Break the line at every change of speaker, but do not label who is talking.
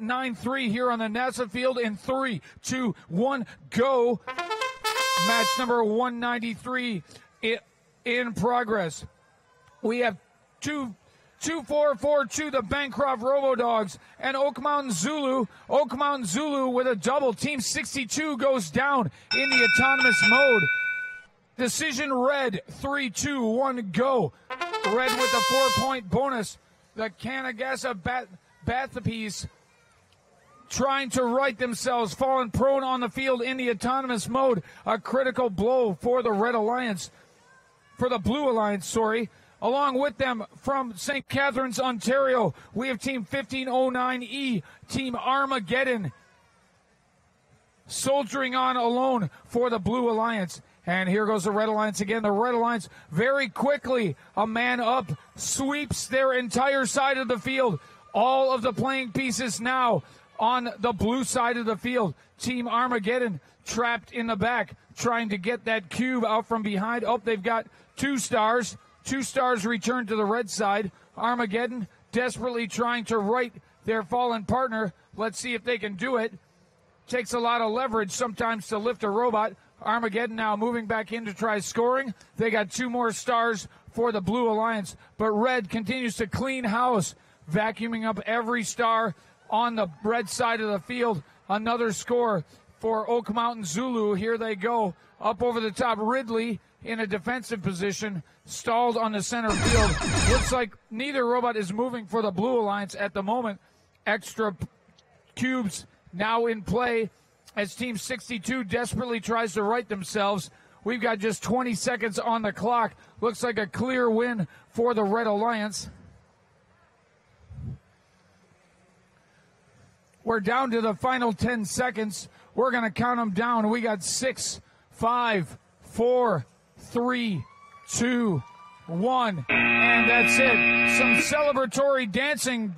9 3 here on the NASA field in three, two, one, go. Match number 193 in progress. We have two two four four two the Bancroft Robo Dogs and Oak Mountain Zulu. Oak Mountain Zulu with a double. Team 62 goes down in the autonomous mode. Decision red. Three, two, one, go. Red with a four point bonus. The Canagasa Bat Bathapies trying to right themselves, falling prone on the field in the autonomous mode. A critical blow for the Red Alliance, for the Blue Alliance, sorry. Along with them from St. Catharines, Ontario, we have Team 1509E, Team Rmageddon, soldiering on alone for the Blue Alliance. And here goes the Red Alliance again. The Red Alliance very quickly, a man up, sweeps their entire side of the field. All of the playing pieces now on the blue side of the field. Team Rmageddon trapped in the back, trying to get that cube out from behind. Oh, they've got two stars. Two stars return to the red side. Rmageddon desperately trying to right their fallen partner. Let's see if they can do it. Takes a lot of leverage sometimes to lift a robot. Rmageddon now moving back in to try scoring. They got two more stars for the Blue Alliance, but Red continues to clean house, vacuuming up every star on the red side of the field. Another score for Oak Mountain Zulu. Here they go up over the top. Ridley in a defensive position, stalled on the center field. Looks like neither robot is moving for the Blue Alliance at the moment. Extra cubes now in play as Team 62 desperately tries to right themselves. We've got just 20 seconds on the clock. Looks like a clear win for the Red Alliance. We're down to the final 10 seconds. We're going to count them down. We got six, five, four, three, two, one. And that's it. Some celebratory dancing.